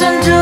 listen to